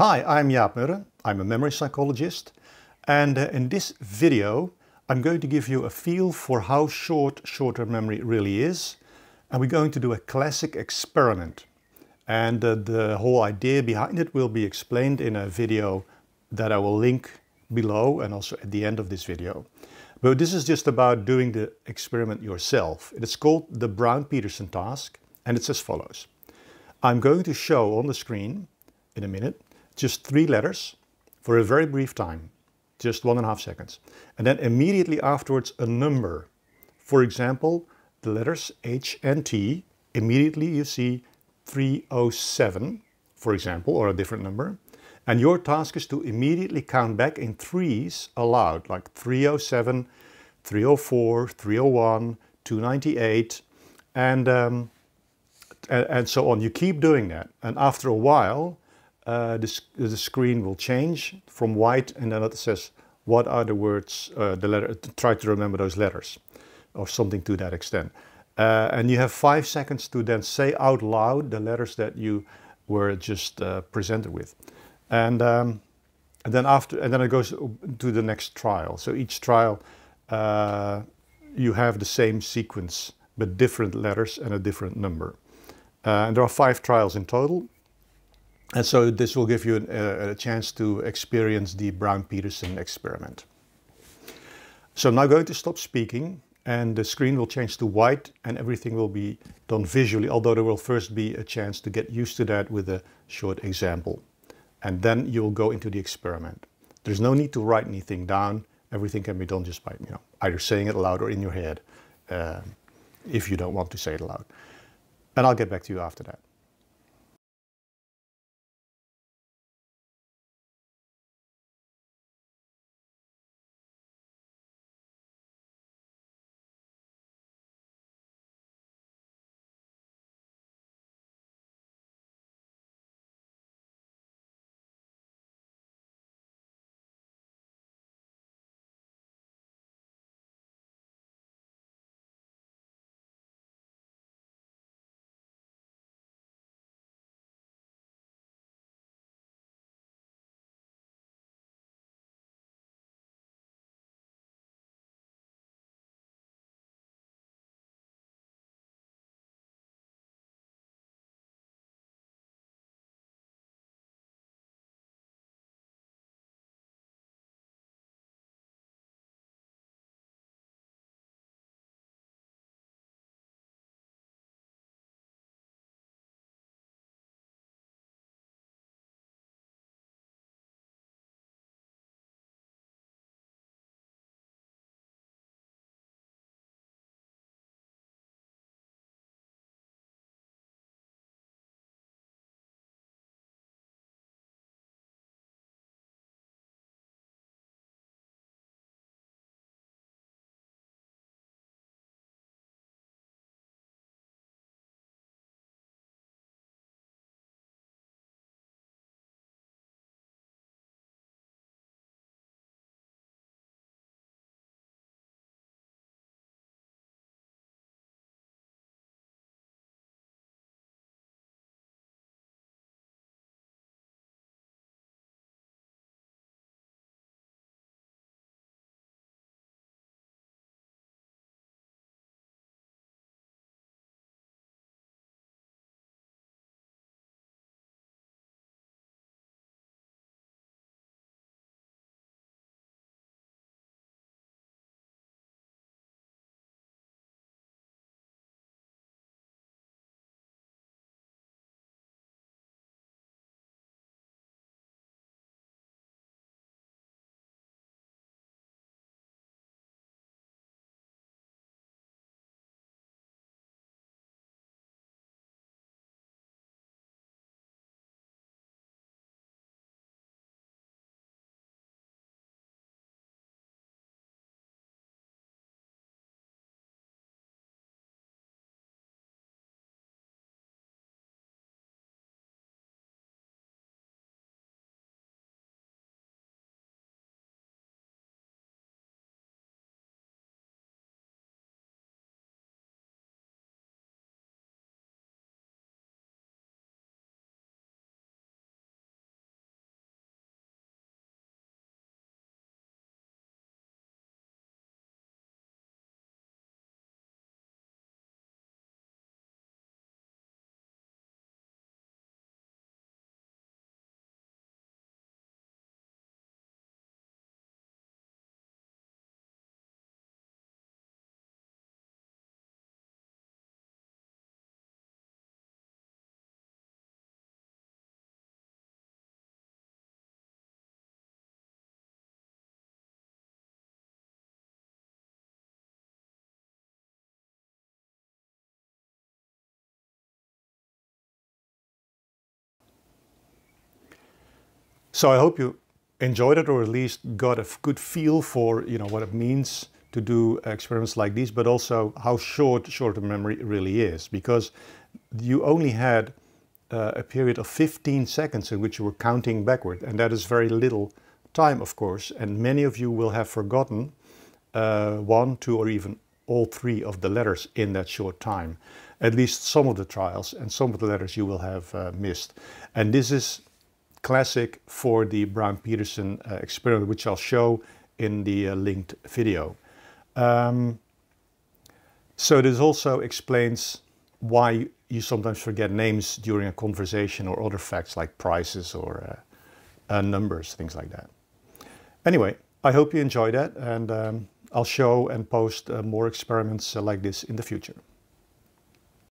Hi, I'm Jaap Murre. I'm a memory psychologist and uh, in this video I'm going to give you a feel for how short short-term memory really is and we're going to do a classic experiment and uh, the whole idea behind it will be explained in a video that I will link below and also at the end of this video. But this is just about doing the experiment yourself. It is called the Brown-Peterson task and it's as follows. I'm going to show on the screen in a minute just three letters for a very brief time, just one and a half seconds. And then immediately afterwards a number. For example, the letters H and T, immediately you see 307, for example, or a different number. And your task is to immediately count back in threes aloud, like 307, 304, 301, 298, and, um, and, and so on. You keep doing that. And after a while, uh, the, the, screen will change from white and then it says what are the words, uh, the letter, try to remember those letters or something to that extent. Uh, and you have five seconds to then say out loud the letters that you were just uh, presented with. And, um, and then after, and then it goes to the next trial. So each trial uh, you have the same sequence but different letters and a different number. Uh, and there are five trials in total. And so this will give you a, a chance to experience the Brown-Peterson experiment. So I'm now going to stop speaking and the screen will change to white and everything will be done visually, although there will first be a chance to get used to that with a short example. And then you'll go into the experiment. There's no need to write anything down. Everything can be done just by you know, either saying it aloud or in your head uh, if you don't want to say it aloud. And I'll get back to you after that. So I hope you enjoyed it or at least got a good feel for you know what it means to do experiments like these, but also how short short-term memory really is because you only had uh, a period of 15 seconds in which you were counting backward and that is very little time of course and many of you will have forgotten uh, one, two or even all three of the letters in that short time. At least some of the trials and some of the letters you will have uh, missed. And this is classic for the Brown-Peterson uh, experiment, which I'll show in the uh, linked video. Um, so this also explains why you sometimes forget names during a conversation or other facts like prices or uh, uh, numbers, things like that. Anyway, I hope you enjoyed that and um, I'll show and post uh, more experiments uh, like this in the future.